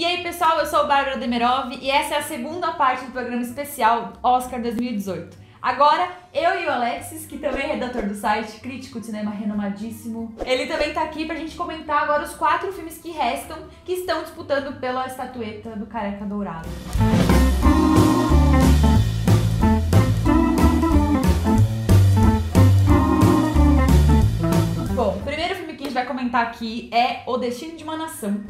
E aí, pessoal, eu sou Bárbara Demerov e essa é a segunda parte do programa especial Oscar 2018. Agora, eu e o Alexis, que também é redator do site, crítico de cinema renomadíssimo, ele também tá aqui pra gente comentar agora os quatro filmes que restam, que estão disputando pela estatueta do Careca Dourado. Bom, o primeiro filme que a gente vai comentar aqui é O Destino de uma Nação,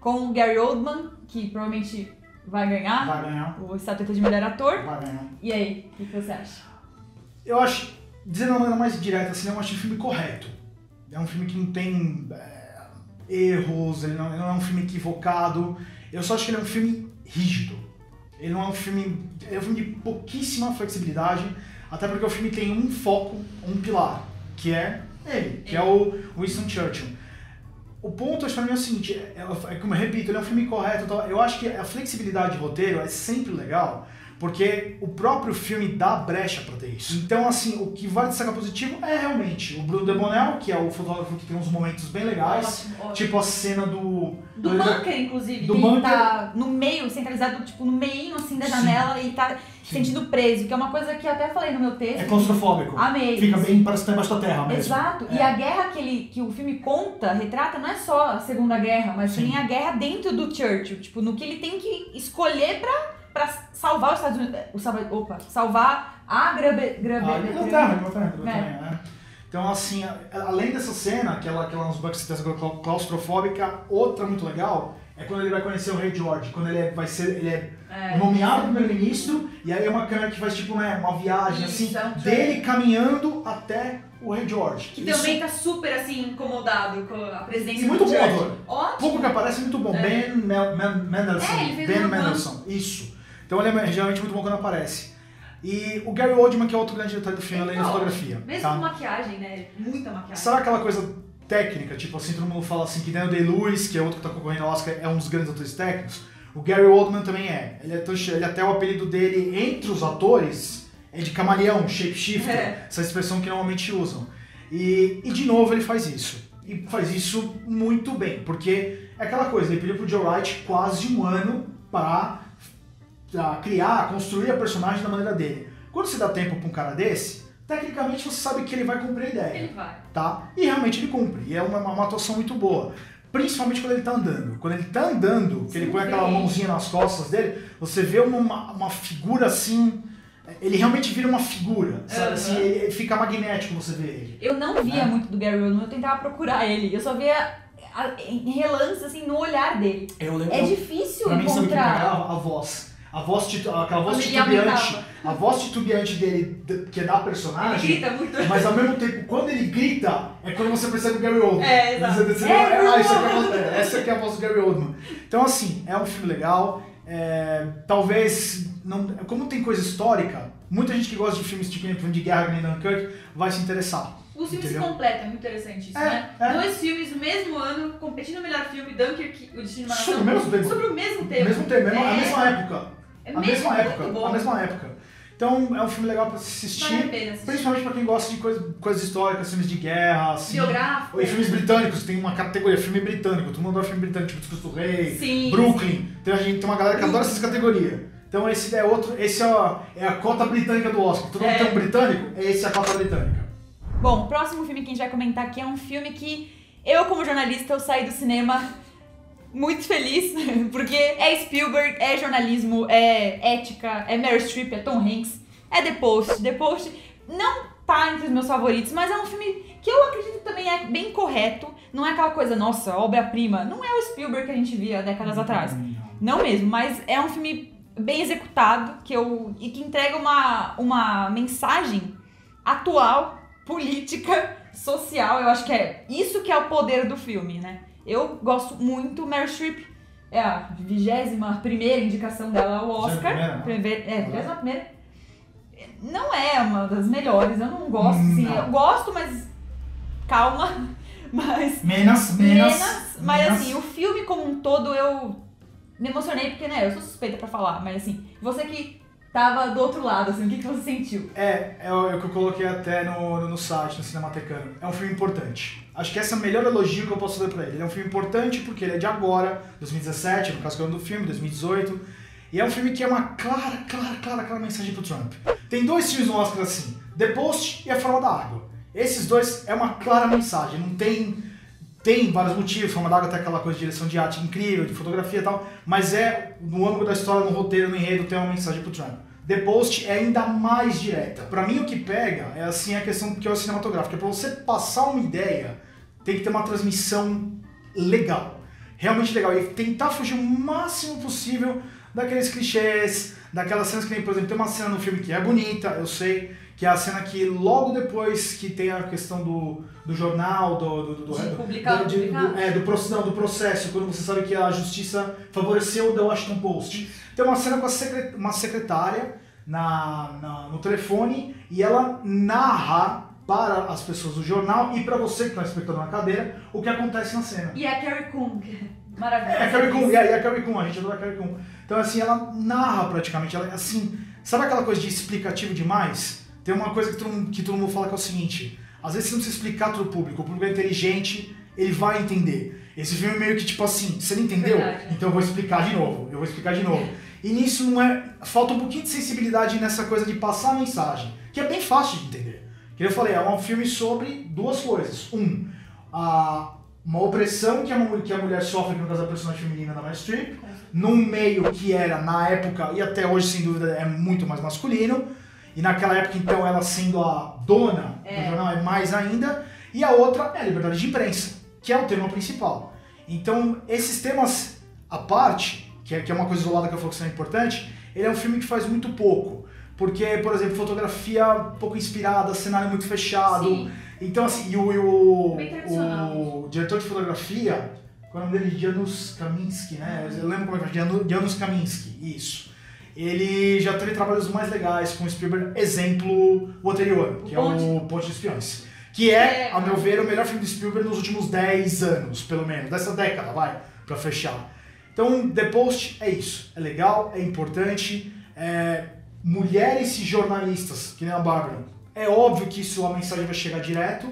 com o Gary Oldman, que provavelmente vai ganhar Vai ganhar. o estatueta de melhor ator. Vai ganhar. E aí, o que você acha? Eu acho, dizendo de uma maneira mais direta, assim, eu acho um filme correto. É um filme que não tem é, erros, ele não, ele não é um filme equivocado. Eu só acho que ele é um filme rígido. Ele não é um filme. É um filme de pouquíssima flexibilidade, até porque o filme tem um foco, um pilar, que é ele, que é o Winston Churchill. O ponto, acho pra mim é o seguinte, é, é como eu repito, ele é um filme correto. tal. Eu acho que a flexibilidade de roteiro é sempre legal, porque o próprio filme dá brecha pra ter isso. Então, assim, o que vai destacar positivo é realmente o Bruno Debonel, que é o fotógrafo que tem uns momentos bem legais, Ótimo, ótimo. tipo a cena do... Do bunker, inclusive, do que ele bunker. tá no meio, centralizado, tipo, no meio assim da Sim. janela e tá Sim. Sentindo preso, que é uma coisa que eu até falei no meu texto. É claustrofóbico. Amei. Fica bem, parece que tá embaixo da terra mesmo. Exato. E É. a guerra que, ele, que o filme conta, retrata, não é só a Segunda Guerra, mas Sim. também a guerra dentro do Churchill. Tipo, no que ele tem que escolher pra, pra salvar os Estados Unidos. O salva, opa, salvar a. Ah, Inglaterra, Inglaterra, Inglaterra, É. né? Então, assim, além dessa cena, aquela, aquela nos bucks claustrofóbica, outra muito legal é quando ele vai conhecer o rei George, quando ele é- vai ser, ele é, É. nomeado primeiro-ministro, e aí é uma câmera que faz tipo né, uma viagem Isso, assim, é um dele caminhando até o rei George. Que Isso- também tá super assim incomodado com a presença E muito do bom Churchill. ator. Ótimo. pouco que aparece muito bom. É. Ben Mel, Men- Mendelsohn. É, ele fez ben Mendelsohn, isso. Então ele é geralmente muito bom quando aparece. E o Gary Oldman, que é outro grande detalhe do filme, além da fotografia. Mesmo tá? com maquiagem, né? Muita maquiagem. Sabe aquela coisa técnica, tipo assim, todo mundo fala assim que Daniel Day-Lewis, que é outro que tá concorrendo ao Oscar, é um dos grandes atores técnicos. O Gary Oldman também é. Ele, é ele até o apelido dele entre os atores é de camaleão, shapeshifter, É. essa expressão que normalmente usam. E, e de novo ele faz isso. E faz isso muito bem, porque é aquela coisa, ele pediu pro Joe Wright quase um ano para criar, construir a personagem da maneira dele. Quando você dá tempo pra um cara desse, tecnicamente você sabe que ele vai cumprir a ideia Ele vai. tá? E realmente ele cumpre. E é uma, uma atuação muito boa. Principalmente quando ele tá andando. Quando ele tá andando, que ele Sim, põe aquela mãozinha nas costas dele, você vê uma, uma figura assim. Ele realmente vira uma figura, sabe? Aham. Assim, ele, ele fica magnético você vê ele. Eu não via É. muito do Gary Oldman, eu tentava procurar ele. Eu só via a- em relances, assim, no olhar dele. Eu lembro. É difícil pra mim, sabe que encontrar. pegava? A voz. A voz, titu- aquela voz ele titubeante. A voz titubeante dele, que é da Ele personagem. grita muito. Mas ao mesmo tempo, quando ele grita, é quando você percebe o Gary Oldman. É, exato. Você É, ah, isso aqui é a voz, é, essa aqui é a voz do Gary Oldman. Então, assim, é um filme legal. é, talvez, não, como tem coisa histórica, muita gente que gosta de filmes tipo filme de guerra, que nem Dunkirk, vai se interessar. Os filmes se Entendeu? completam, é muito interessante isso, É, né? é. Dois filmes no mesmo ano, competindo no melhor filme, Dunkirk O Destino de uma Sobre o mesmo tema. Sobre o mesmo tema. Mesmo tema, mesmo- a É. mesma época. É a mesma muito época. bom. A mesma época. Então, é um filme legal pra se assistir. Vale assistir. Principalmente pra quem gosta de coisa, coisas históricas, filmes de guerra, assim. Biográfico. Em filmes britânicos, tem uma categoria, filme britânico, todo mundo adora filme britânico, tipo Discurso do Rei, Sim. Brooklyn. Tem, a gente, tem uma galera que adora essas categorias. Então esse é outro, esse é a, é a cota britânica do Oscar. Todo mundo É. tem um britânico, esse é a cota britânica. Bom, o próximo filme que a gente vai comentar aqui é um filme que eu, como jornalista, eu saí do cinema muito feliz, porque é Spielberg, é jornalismo, é ética, é Meryl Streep, é Tom Hanks, é The Post. The Post não tá entre os meus favoritos, mas é um filme que eu acredito também é bem correto. Não é aquela coisa, nossa, obra-prima. Não é o Spielberg que a gente via décadas atrás. Não mesmo, mas é um filme bem executado que eu, e que entrega uma, uma mensagem atual, política, social. Eu acho que é isso que é o poder do filme, né? Eu gosto muito. Meryl Streep é a vigésima primeira indicação dela ao Oscar. primeira, né? É, vigésima primeira. Não é uma das melhores, eu não gosto, não. Eu gosto, mas calma. Mas Menos, menos. menos, mas menos. assim, o filme como um todo eu me emocionei porque, né, eu sou suspeita pra falar, mas assim, você que tava do outro lado, assim, o que, que você sentiu? É, é o, é o que eu coloquei até no, no, site, no Cinematecano. É um filme importante. Acho que esse é o melhor elogio que eu posso dar pra ele. Ele é um filme importante porque ele é de agora, 2017, no caso que eu do filme, 2018. E é um filme que é uma clara, clara, clara, clara mensagem pro Trump. Tem dois filmes no Oscar assim, The Post e A Forma da Água. Esses dois é uma clara mensagem, não tem tem vários motivos, Forma d'Água tem aquela coisa de direção de arte incrível, de fotografia e tal, mas é, no âmbito da história, no roteiro, no enredo, tem uma mensagem pro Trump. The Post é ainda mais direta. Para mim, o que pega é assim a questão que é o cinematográfico. É pra você passar uma ideia, tem que ter uma transmissão legal. Realmente legal. E tentar fugir o máximo possível daqueles clichês, daquelas cenas que nem, por exemplo, tem uma cena no filme que é bonita, eu sei, que é a cena que logo depois que tem a questão do, do jornal, do, do, do, do, publicar, do, de- publicar. do- é, do, não, do processo, quando você sabe que a justiça favoreceu o The Washington Post. Tem uma cena com a secre- uma secretária na, na- no telefone e ela narra para as pessoas do jornal e para você que está espectador na cadeira o que acontece na cena. E a Carrie é maravilhosa. É a Carrie Coon, e a, e a Carrie Coon, a gente adora a Carrie Coon. Então, assim, ela narra praticamente, ela, assim, sabe aquela coisa de explicativo demais? Tem uma coisa que todo, mundo, que todo mundo fala que é o seguinte, às vezes você não precisa explicar para o público, o público é inteligente, ele vai entender. Esse filme é meio que tipo assim, você não entendeu? Verdade. Então eu vou explicar de novo, eu vou explicar de novo. E nisso não é, falta um pouquinho de sensibilidade nessa coisa de passar a mensagem, que é bem fácil de entender. Que eu falei, é um filme sobre duas coisas. Um, a, uma opressão que a, que a mulher sofre, no caso da personagem feminina da Streep, num meio que era, na época, e até hoje, sem dúvida, é muito mais masculino. E naquela época, então, ela sendo a dona É. do jornal é mais ainda. E a outra é a liberdade de imprensa, que é o tema principal. Então, esses temas à parte, que é, que é uma coisa isolada que eu falo que são importante, ele é um filme que faz muito pouco. Porque, por exemplo, fotografia pouco inspirada, cenário muito fechado. Sim. Então, assim, e o, e o, o diretor de fotografia, qual é o nome dele? Janusz Kaminski, né? Eu lembro como é que é, Janu- Janusz Kaminski, isso. Ele já teve trabalhos mais legais com o Spielberg, exemplo o anterior, O que Ponte. é o Ponte de Espiões. Que é, É. a meu ver, o melhor filme do Spielberg nos últimos 10 anos, pelo menos, dessa década, vai, pra fechar. Então, The Post é isso. É legal, é importante. É, mulheres e jornalistas, que nem a Bárbara. É óbvio que isso a mensagem vai chegar direto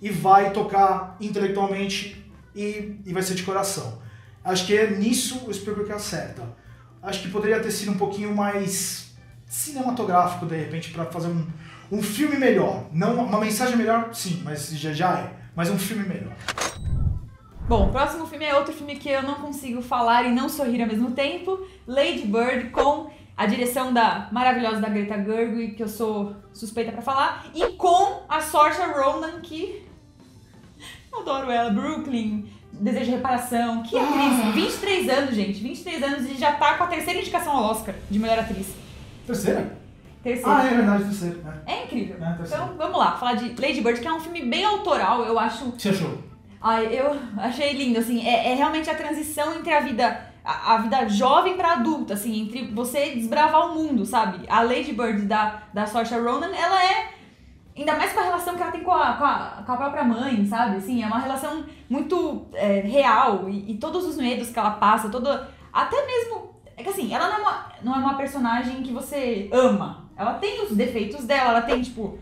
e vai tocar intelectualmente e, e vai ser de coração. Acho que é nisso o Spielberg acerta. Acho que poderia ter sido um pouquinho mais cinematográfico, de repente, para fazer um, um filme melhor. Não uma mensagem melhor, sim, mas já, já é. Mas um filme melhor. Bom, o próximo filme é outro filme que eu não consigo falar e não sorrir ao mesmo tempo. Lady Bird, com a direção da maravilhosa da Greta Gerwig, que eu sou suspeita pra falar, e com a Saoirse Ronan, que adoro ela, Brooklyn, Desejo de Reparação, que atriz, 23 anos, gente, 23 anos e já tá com a terceira indicação ao Oscar de melhor atriz. Terceira? Terceira. Ah, é verdade, terceira. É. É incrível. É, terceira. Então, vamos lá, falar de Lady Bird, que é um filme bem autoral, eu acho você achou? Ai, eu achei lindo, assim, é, é realmente a transição entre a vida, a, a vida jovem pra adulta, assim, entre você desbravar o mundo, sabe? A Lady Bird da, da Saoirse Ronan, ela é, ainda mais com a relação que ela tem com a, com a, com a própria mãe, sabe? Assim, é uma relação muito é, real e, e todos os medos que ela passa, todo, até mesmo, é que assim, ela não é, uma, não é uma personagem que você ama, ela tem os defeitos dela, ela tem, tipo,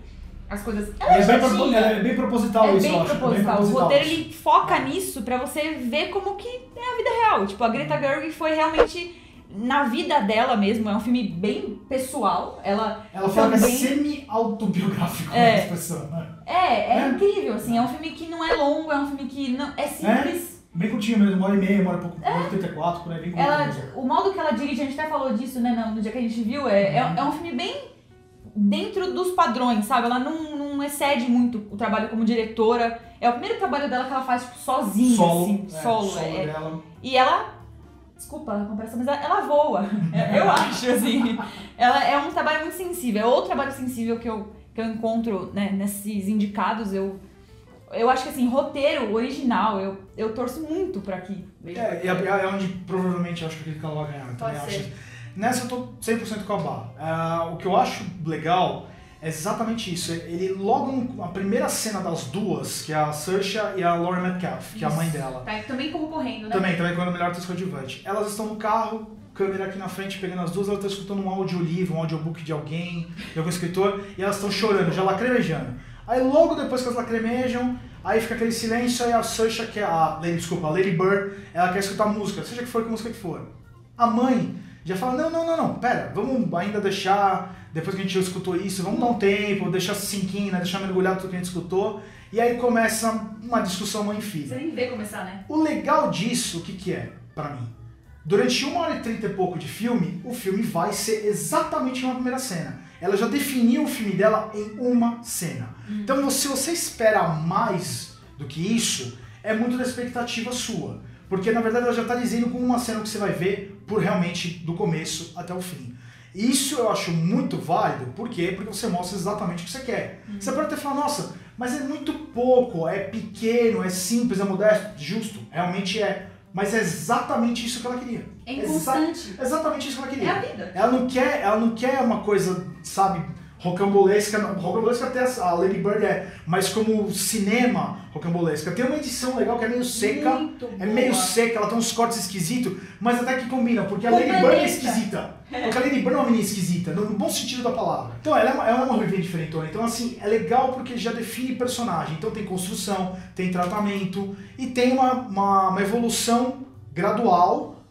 as coisas... Ela É bem, chatinha. propo- ela é bem proposital É isso, bem eu acho. proposital. Bem O roteiro ele foca nisso pra você ver como que é a vida real. Tipo, a Greta Gerwig foi realmente na vida dela mesmo. É um filme bem pessoal. Ela Ela fala que é também- semi-autobiográfico É. a expressão, né? é, é, É. incrível assim. É um filme que não é longo, é um filme que não é simples. Bem curtinho mesmo, uma hora e meia, uma hora e pouco, e 34, por aí, bem Ela, o modo que ela dirige, a gente até falou disso, né, no, no dia que a gente viu, é, é, Uhum. é um filme bem dentro dos padrões, sabe? Ela não, não excede muito o trabalho como diretora. É o primeiro trabalho dela que ela faz, tipo, sozinha, Solo, assim, é, solo. solo é. E ela. Desculpa a comparação, mas ela, ela voa. Eu acho, assim. Ela é um trabalho muito sensível. É outro trabalho sensível que eu, que eu encontro né, nesses indicados. Eu, eu acho que, assim, roteiro original, eu, eu torço muito pra aqui. É, e é, é onde provavelmente eu acho que cara vai ganhar. eu Pode também ser. acho. Nessa eu tô 100% com a Bá. Ah, o que eu acho legal é exatamente isso. Ele logo na primeira cena das duas, que é a Saoirse e a Lauren Metcalf, que é a mãe dela. Tá também concorrendo, né? Também, também quando melhor atriz coadjuvante. Elas estão no carro câmera aqui na frente pegando as duas, ela tá escutando um audiolivro, um audiobook de alguém, de algum escritor, e elas estão chorando, já lacrimejando. Aí logo depois que elas lacrimejam, aí fica aquele silêncio, aí a Saoirse, que é a, Lady, desculpa, a Lady Bird, ela quer escutar música, seja que for que música que for. A mãe já fala, não, não, não, não, pera, vamos ainda deixar, depois que a gente escutou isso, vamos dar um tempo, deixar cinquinho, né, deixar mergulhado tudo que a gente escutou, e aí começa uma discussão mãe filha. Você nem vê começar, né? O legal disso, o que que é, pra mim? Durante uma hora e trinta e pouco de filme, o filme vai ser exatamente uma primeira cena. Ela já definiu o filme dela em uma cena. Então, se você espera mais do que isso, é muito da expectativa sua. Porque, na verdade, ela já está dizendo com uma cena que você vai ver por realmente do começo até o fim. Isso eu acho muito válido, por quê? Porque você mostra exatamente o que você quer. Você pode até falar, nossa, mas é muito pouco, é pequeno, é simples, é modesto. Justo, realmente é. Mas é exatamente isso que ela queria. É Exa- inconstante. exatamente isso que ela É queria. a vida. Ela não quer, ela não quer uma coisa, sabe, rocambolesca. Rocambolesca até a Lady Bird é, mas como cinema rocambolesca. Tem uma edição legal que é meio seca. Muito É boa. meio seca, ela tem uns cortes esquisitos, mas até que combina, porque a Lady Bird é esquisita. Porque a Lady Bird é uma menina esquisita, no bom sentido da palavra. Então ela é uma, ela é uma diferentona. Então, assim, é legal porque já define personagem. Então tem construção, tem tratamento e tem uma, uma, uma evolução gradual,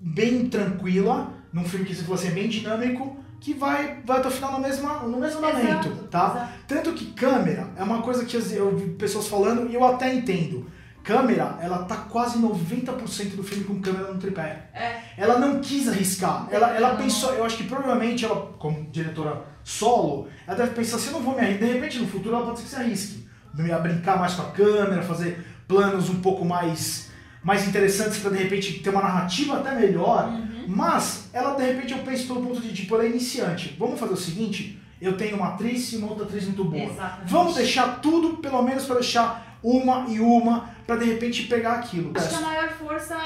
bem tranquila, num filme que você falou assim, é bem dinâmico, que vai, vai até o final no mesmo, no mesmo andamento, Exato, tá? exato. Tanto que câmera é uma coisa que eu vi pessoas falando e eu até entendo. Câmera, ela tá quase 90% do filme com câmera no tripé. É. Ela não quis arriscar. Ela, ela Não. pensou, eu acho que provavelmente ela, como diretora solo, ela deve pensar, se eu não vou me arriscar, de repente no futuro ela pode ser que se arrisque. Brincar mais com a câmera, fazer planos um pouco mais, mais interessantes para de repente ter uma narrativa até melhor. Uhum. Mas ela de repente eu penso pelo ponto de tipo, ela é iniciante. Vamos fazer o seguinte, eu tenho uma atriz e uma outra atriz muito boa. Exatamente. Vamos deixar tudo, pelo menos para deixar uma e uma, para de repente pegar aquilo. Acho que a maior força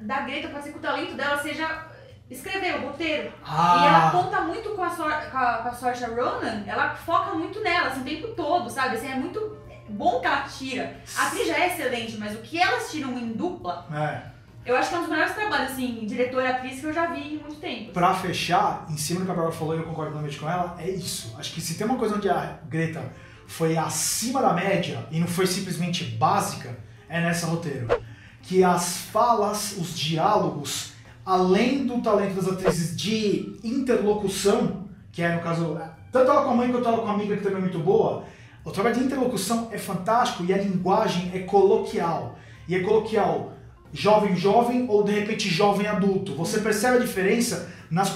da Greta pode ser que o talento dela seja escrever o roteiro. Ah. E ela conta muito com a, Sor com a, com a Saoirse Ronan, ela foca muito nela, assim, o tempo todo, sabe? Assim, é muito bom que ela tira. A atriz já é excelente, mas o que elas tiram em dupla, É. eu acho que é um dos melhores trabalhos, assim, diretor e atriz que eu já vi em muito tempo. Pra fechar, em cima do que a Bárbara falou e eu concordo totalmente com ela, é isso. Acho que se tem uma coisa onde a Greta foi acima da média e não foi simplesmente básica, é nessa roteiro. Que as falas, os diálogos, além do talento das atrizes de interlocução, que é no caso, tanto ela com a mãe quanto ela com a amiga que também é muito boa, o trabalho de interlocução é fantástico e a linguagem é coloquial. E é coloquial jovem jovem ou de repente jovem adulto. Você percebe a diferença nas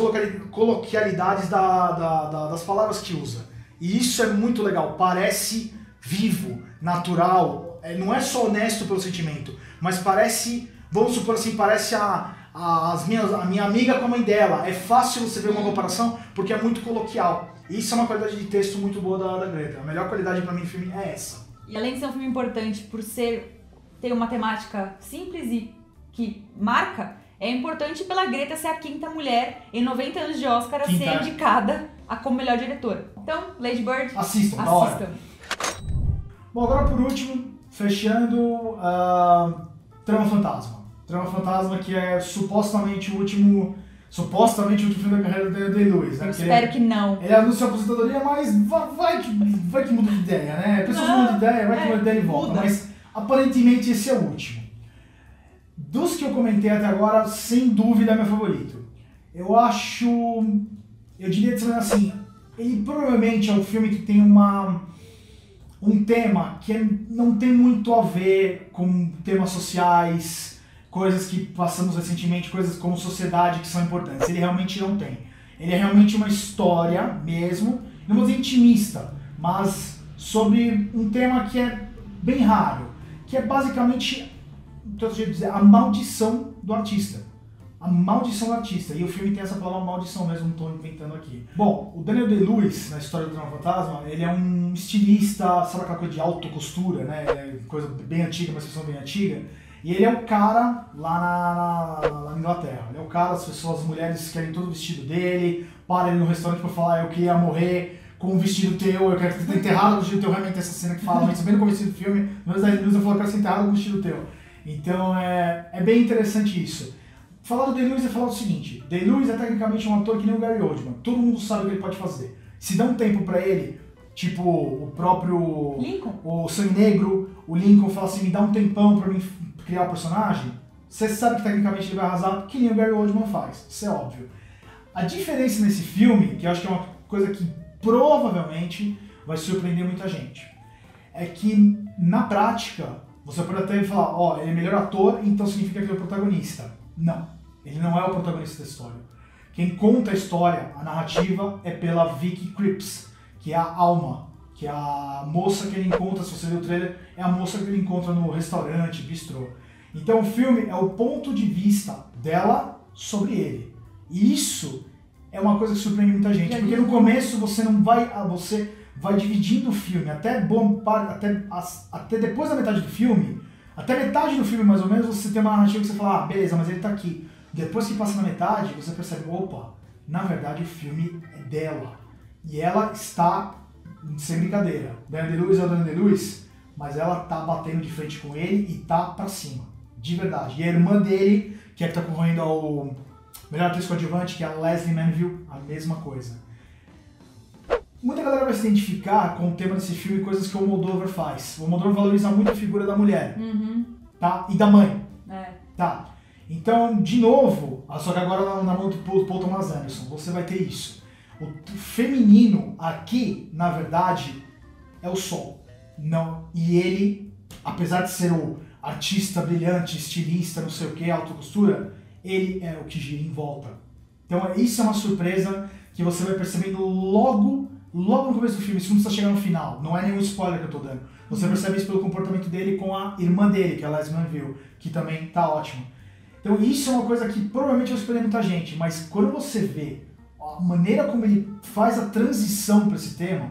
coloquialidades da- da- da- das palavras que usa. E isso é muito legal. Parece vivo, natural. É, não é só honesto pelo sentimento, mas parece, vamos supor assim, parece a, as minhas, a minha amiga com a mãe dela. É fácil você ver uma comparação porque é muito coloquial. E isso é uma qualidade de texto muito boa da, da Greta. A melhor qualidade pra mim do filme é essa. E além de ser um filme importante por ser ter uma temática simples e que marca, é importante pela Greta ser a quinta mulher em 90 anos de Oscar a Quinta. ser indicada a como melhor diretora. Então, Lady Bird, Assistam, assistam. Bom, agora por último, fechando, ah, Trama Fantasma. Trama Fantasma que é supostamente o último, supostamente o último filme da carreira do Day-Lewis, né? Eu Porque espero que não. Ele anunciou a aposentadoria, mas vai, vai, que, vai que muda de ideia, né? Pessoas mudam de ideia, vai que é, muda de ideia e volta. muda. Mas aparentemente esse é o último. Dos que eu comentei até agora, sem dúvida é meu favorito. Eu acho. Eu diria assim, ele provavelmente é um filme que tem uma. Um tema que é- não tem muito a ver com temas sociais, coisas que passamos recentemente, coisas como sociedade que são importantes. Ele realmente não tem. Ele é realmente uma história mesmo, não vou dizer intimista, mas sobre um tema que é bem raro, que é basicamente, dizer, a maldição do artista. A maldição do artista. E o filme tem essa palavra maldição mesmo, não estou inventando aqui. Bom, o Daniel Day-Lewis, na história do Drama Fantasma, ele é um estilista, sabe aquela coisa de autocostura, né? É Coisa bem antiga, uma expressão bem antiga. E ele é o cara lá na, na- na Inglaterra. Ele é o cara, as pessoas, as mulheres querem todo o vestido dele, para ele no restaurante pra falar, eu queria morrer com um vestido teu, eu quero que você esteja enterrado com o vestido teu. Realmente essa cena que fala, mas bem no começo do filme, no 10 minutos eu falo, eu quero ser enterrado com o vestido teu. Então é, é bem interessante isso. falar do Day-Lewis é falar o seguinte: Day-Lewis é tecnicamente um ator que nem o Gary Oldman. Todo mundo sabe o que ele pode fazer. Se dá um tempo pra ele, tipo o próprio Lincoln? o Sangue Negro, o Lincoln fala assim, me dá um tempão pra mim criar o personagem, você sabe que tecnicamente ele vai arrasar, que nem o Gary Oldman faz, isso é óbvio. A diferença nesse filme, que eu acho que é uma coisa que provavelmente vai surpreender muita gente, é que na prática, você pode até falar, ó, ele é melhor ator, então significa que ele é o protagonista. Não, ele não é o protagonista da história. Quem conta a história, a narrativa, é pela Vicky Cripps, que é a alma, que é a moça que ele encontra, se você ver o trailer, é a moça que ele encontra no restaurante, bistrô. Então o filme é o ponto de vista dela sobre ele. E isso é uma coisa que surpreende muita gente, porque no começo você não vai, ah, você vai dividindo o filme até bom até até depois da metade do filme, até metade do filme mais ou menos, você tem uma narrativa que você fala, ah, beleza, mas ele tá aqui. Depois que passa na metade, você percebe, opa, na verdade o filme é dela. E ela está, sem brincadeira, Daniel DeLuis é o Daniel DeLuis, mas ela tá batendo de frente com ele e tá pra cima. De verdade. E a irmã dele, que é que tá concorrendo ao melhor atriz coadjuvante, que é a Leslie Manville, a mesma coisa. Muita galera vai se identificar com o tema desse filme e coisas que o Moldova faz. O Moldova valoriza muito a figura da mulher, Uhum. tá? E da mãe. É. Tá. Então, de novo, ah, só que agora na, na mão do Paul, Paul Thomas Anderson, você vai ter isso. O feminino aqui, na verdade, é o sol. Não. E ele, apesar de ser o artista brilhante, estilista, não sei o que, alta costura, ele é o que gira em volta. Então, isso é uma surpresa que você vai percebendo logo, logo no começo do filme. Isso não precisa chegar no final. Não é nenhum spoiler que eu tô dando. Você percebe isso pelo comportamento dele com a irmã dele, que é a Leslie Manville, que também tá ótimo. Então isso é uma coisa que provavelmente vai surpreender muita gente, mas quando você vê a maneira como ele faz a transição para esse tema,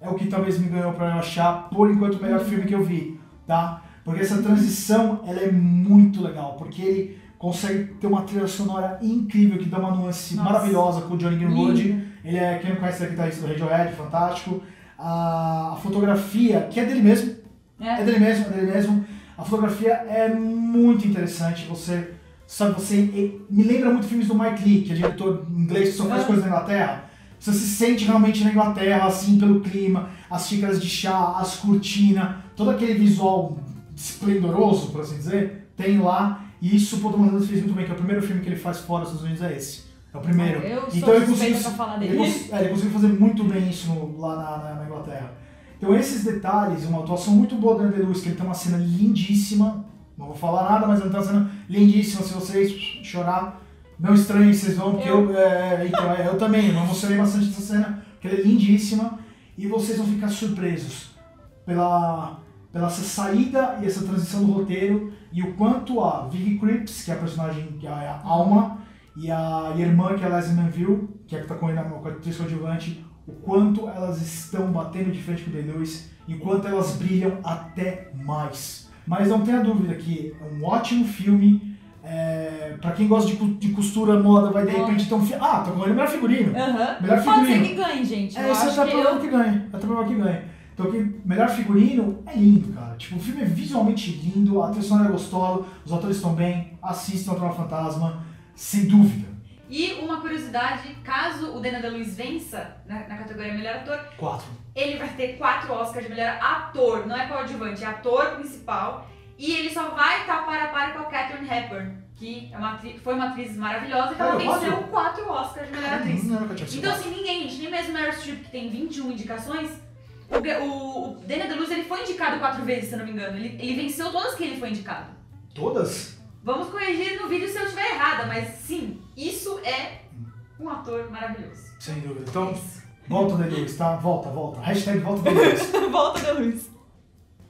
é o que talvez me ganhou para eu achar, por enquanto, o melhor filme que eu vi, tá? Porque essa transição, ela é muito legal, porque ele consegue ter uma trilha sonora incrível, que dá uma nuance Nossa. maravilhosa com o Johnny Greenwood. Ele é, quem conhece, é guitarrista do Radiohead, fantástico. A, a fotografia, que é dele mesmo, é É. dele mesmo, é dele mesmo. A fotografia é muito interessante. Você sabe, você me lembra muito filmes do Mike Lee, que é diretor inglês que só faz Ah. coisas na Inglaterra. Você se sente realmente na Inglaterra, assim, pelo clima, as xícaras de chá, as cortinas, todo aquele visual esplendoroso, por assim dizer, tem lá. E isso o Paul Thomas Anderson fez muito bem, que é o primeiro filme que ele faz fora dos Estados Unidos é esse. É o primeiro. Eu sou então ele conseguiu, ele, cons- é, ele conseguiu fazer muito bem isso no- lá na, na- na Inglaterra. Então esses detalhes, uma atuação muito boa do Andrew Lewis, que ele tem uma cena lindíssima, não vou falar nada, mas ele tem uma cena lindíssima, se vocês chorar, não estranhem, vocês vão, porque eu, é, então, é, eu também, eu emocionei bastante dessa cena, porque ela é lindíssima, e vocês vão ficar surpresos pela, pela essa saída e essa transição do roteiro, e o quanto a Vicky Cripps, que é a personagem, que é a Alma, e a irmã, que é a Leslie Manville, que é a que está correndo com a atriz coadjuvante, o quanto elas estão batendo de frente com o The Lewis e o quanto elas brilham até mais. Mas não tenha dúvida que é um ótimo filme. É, para quem gosta de, de costura, moda, vai de repente ter um filme. Ah, tá correndo melhor figurino. Aham. Melhor Pode ser figurino. que ganhe, gente. É, eu esse é o que problema eu... que ganha. É o problema que ganha. Então, que melhor figurino é lindo, cara. Tipo, o filme é visualmente lindo, a trilha sonora é gostosa, os atores estão bem, assistam a Trama Fantasma, sem dúvida. E uma curiosidade, caso o Daniel DeLuise vença na, na categoria Melhor Ator, Quatro. ele vai ter quatro Oscars de melhor ator, não é coadjuvante, é ator principal. E ele só vai estar para a par com a Catherine Hepburn, que é uma atri- foi uma atriz maravilhosa, que ela venceu quatro? Oscars de melhor atriz. Então, assim, ninguém, gente, nem mesmo Meryl Streep, que tem 21 indicações, o, o, o Daniel DeLuise, ele foi indicado quatro vezes, se eu não me engano. Ele, ele venceu todas que ele foi indicado. Todas? Vamos corrigir no vídeo se eu estiver errada, mas sim, isso é um ator maravilhoso. Sem dúvida. Então, Isso. volta The Lewis, tá? Volta, volta. Hashtag volta The Lewis. Volta da luz.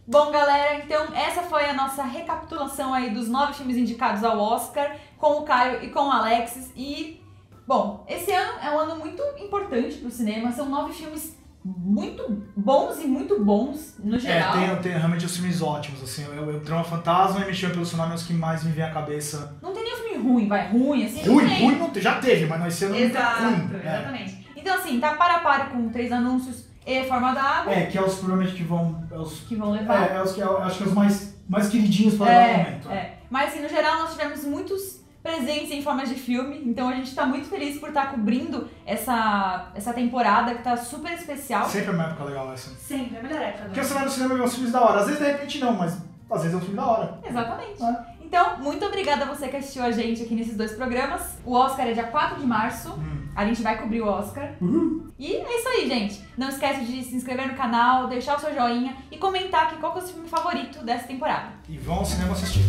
Bom, galera, então essa foi a nossa recapitulação aí dos nove filmes indicados ao Oscar, com o Caio e com o Alexis. E, bom, esse ano é um ano muito importante pro cinema. São nove filmes muito bons e muito bons, no geral. É, tem, tem realmente os filmes ótimos, assim. Eu, eu Trama Fantasma e Mexeu pelo Tsunami é os que mais me vem à cabeça. Não tem nenhum filme ruim, vai, ruim, assim. não Ruim, tem. ruim não já teve, mas nesse ano Exato, não ruim. É. exatamente. Então, assim, tá para a par com três anúncios e Forma da Água, É, que é os provavelmente que vão. É os, que vão levar. é, é os que eu acho que é os mais, mais queridinhos para o É, momento. é. Mas assim, no geral, nós tivemos muitos presentes em formas de filme. Então a gente tá muito feliz por estar cobrindo essa, essa temporada que tá super especial. Sempre é uma época legal essa. Sempre, é a melhor época. Porque você vai no cinema ver uns filmes da hora. Às vezes, de repente, não, mas às vezes é um filme da hora. Exatamente. É. Então, muito obrigada a você que assistiu a gente aqui nesses dois programas. O Oscar é dia 4 de março. Hum. A gente vai cobrir o Oscar. E é isso aí, gente. Não esquece de se inscrever no canal, deixar o seu joinha e comentar aqui qual que é o seu filme favorito dessa temporada. E vão ao cinema assistir.